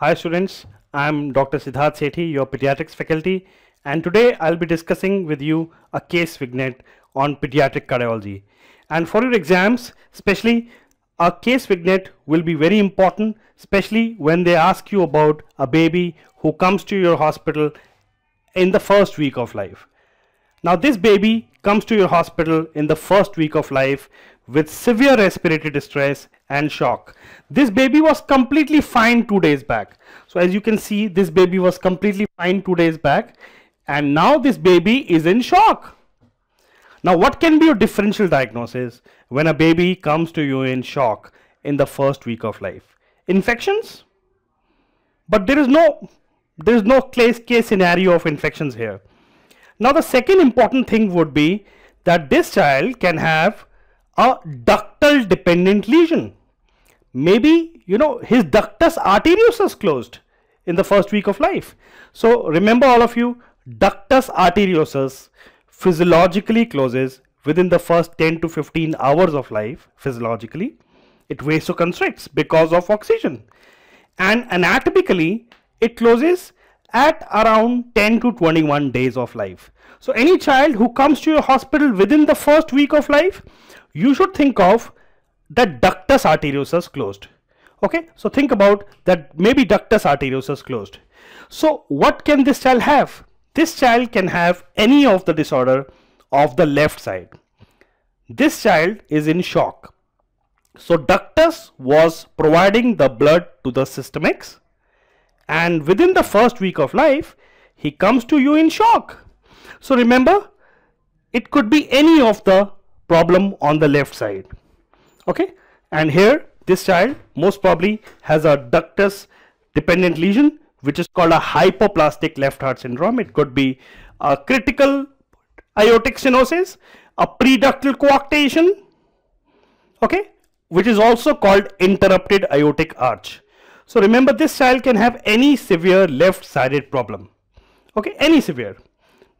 Hi students, I'm Dr. Sidharth Sethi, your pediatrics faculty and today I'll be discussing with you a case vignette on pediatric cardiology. And for your exams, especially a case vignette will be very important, especially when they ask you about a baby who comes to your hospital in the first week of life. Now this baby comes to your hospital in the first week of life with severe respiratory distress and shock. This baby was completely fine two days back. So as you can see, this baby was completely fine two days back and now this baby is in shock. Now what can be your differential diagnosis when a baby comes to you in shock in the first week of life? Infections? But there is no there is no case, case scenario of infections here. Now the second important thing would be that this child can have a ductal dependent lesion maybe you know his ductus arteriosus closed in the first week of life. So remember all of you ductus arteriosus physiologically closes within the first 10 to 15 hours of life physiologically. It vasoconstricts because of oxygen. And anatomically it closes at around 10 to 21 days of life. So any child who comes to your hospital within the first week of life you should think of that ductus arteriosus closed. Okay? So think about that maybe ductus arteriosus closed. So what can this child have? This child can have any of the disorder of the left side. This child is in shock. So ductus was providing the blood to the system X and within the first week of life he comes to you in shock. So remember it could be any of the problem on the left side okay? And here this child most probably has a ductus dependent lesion which is called a hypoplastic left heart syndrome. It could be a critical aortic stenosis a preductal coarctation okay? Which is also called interrupted aortic arch. So remember this child can have any severe left sided problem. Okay? Any severe.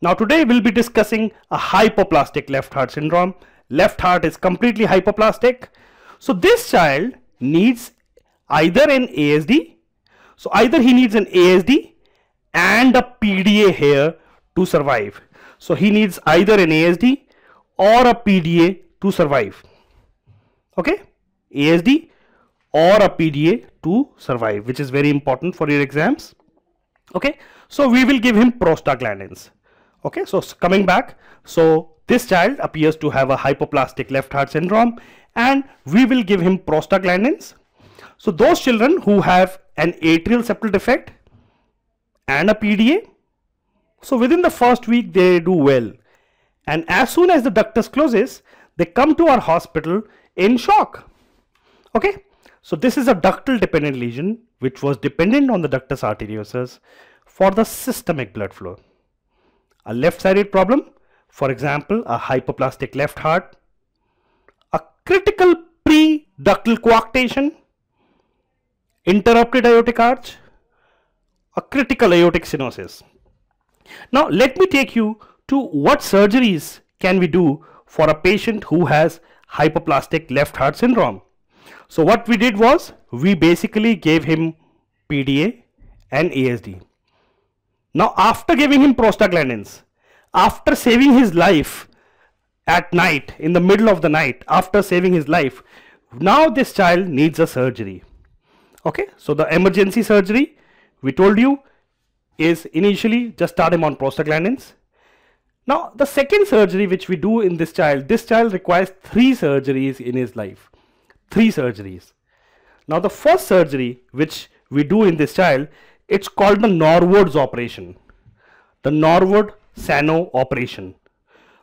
Now today we'll be discussing a hypoplastic left heart syndrome left heart is completely hypoplastic. So this child needs either an ASD, so either he needs an ASD and a PDA here to survive. So he needs either an ASD or a PDA to survive. Okay, ASD or a PDA to survive, which is very important for your exams. Okay, so we will give him prostaglandins. Okay, so coming back, so this child appears to have a hypoplastic left heart syndrome and we will give him prostaglandins. So those children who have an atrial septal defect and a PDA, so within the first week they do well. And as soon as the ductus closes, they come to our hospital in shock. Okay, so this is a ductal dependent lesion which was dependent on the ductus arteriosus for the systemic blood flow. A left-sided problem for example, a hypoplastic left heart, a critical pre-ductal coarctation, interrupted aortic arch, a critical aortic stenosis. Now let me take you to what surgeries can we do for a patient who has hypoplastic left heart syndrome. So what we did was we basically gave him PDA and ASD. Now after giving him prostaglandins, after saving his life at night, in the middle of the night, after saving his life, now this child needs a surgery. Okay, so the emergency surgery we told you is initially just start him on prostaglandins. Now, the second surgery which we do in this child, this child requires three surgeries in his life. Three surgeries. Now, the first surgery which we do in this child, it's called the Norwood's operation. The Norwood Sano operation.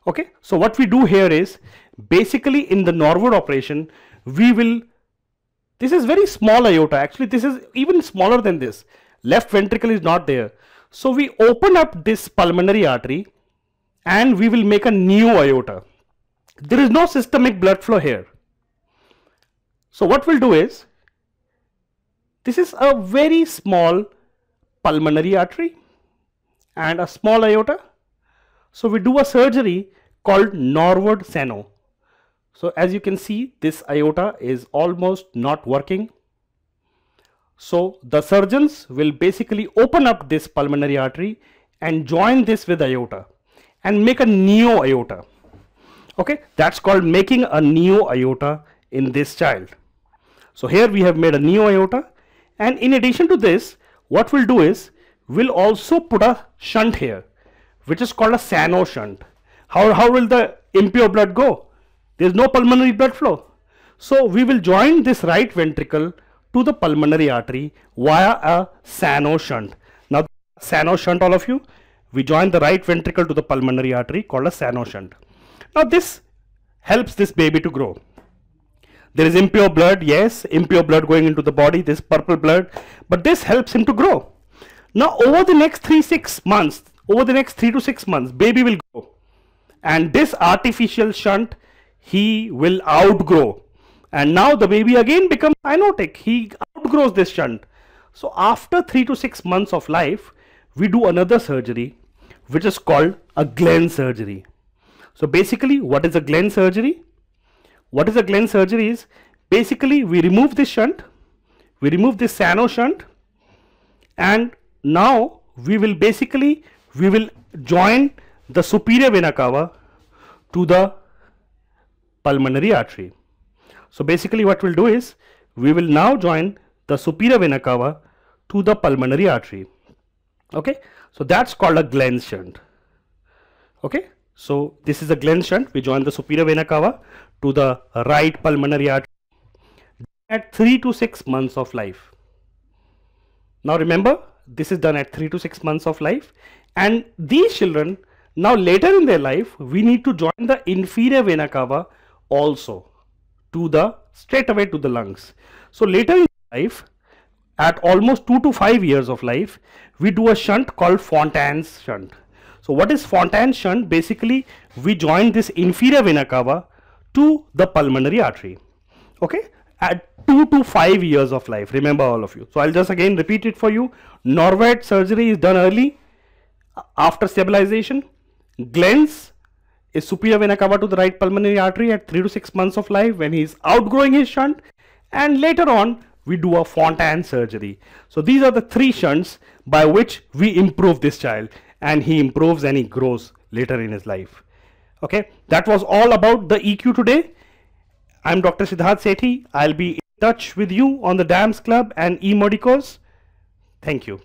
Okay, so what we do here is basically in the Norwood operation, we will, this is very small aorta, actually this is even smaller than this. Left ventricle is not there. So we open up this pulmonary artery and we will make a new aorta. There is no systemic blood flow here. So what we'll do is, this is a very small pulmonary artery and a small aorta so we do a surgery called Norwood Sano. So as you can see, this aorta is almost not working. So the surgeons will basically open up this pulmonary artery and join this with aorta and make a neo aorta. Okay, that's called making a neo aorta in this child. So here we have made a neo aorta and in addition to this, what we'll do is we'll also put a shunt here which is called a Sano shunt. How, how will the impure blood go? There's no pulmonary blood flow. So we will join this right ventricle to the pulmonary artery via a Sano shunt. Now Sano shunt all of you, we join the right ventricle to the pulmonary artery called a Sano shunt. Now this helps this baby to grow. There is impure blood, yes, impure blood going into the body, this purple blood, but this helps him to grow. Now over the next 3-6 months, over the next 3 to 6 months, baby will grow. And this artificial shunt, he will outgrow. And now the baby again becomes cyanotic he outgrows this shunt. So after 3 to 6 months of life we do another surgery which is called a Glenn surgery. So basically what is a Glenn surgery? What is a Glenn surgery is basically we remove this shunt we remove this Sano shunt and now we will basically we will join the superior vena cava to the pulmonary artery so basically what we'll do is we will now join the superior vena cava to the pulmonary artery. Okay, so that's called a Glenn shunt. Okay, so this is a Glenn shunt. We join the superior vena cava to the right pulmonary artery at 3 to 6 months of life. Now remember, this is done at 3 to 6 months of life and these children now later in their life we need to join the inferior vena cava also to the straight away to the lungs. So later in life, at almost 2 to 5 years of life, we do a shunt called Fontan's shunt. So what is Fontan's shunt? Basically, we join this inferior vena cava to the pulmonary artery. Okay, at 2 to 5 years of life, remember all of you. So I'll just again repeat it for you. Norwood surgery is done early after stabilization. Glenn's is superior vena cava to the right pulmonary artery at 3 to 6 months of life when he is outgrowing his shunt and later on we do a Fontan surgery. So these are the three shunts by which we improve this child and he improves and he grows later in his life. Okay, that was all about the EQ today. I'm Dr. Sidharth Sethi. I'll be in touch with you on the DAMS Club and eMedicoz. Thank you.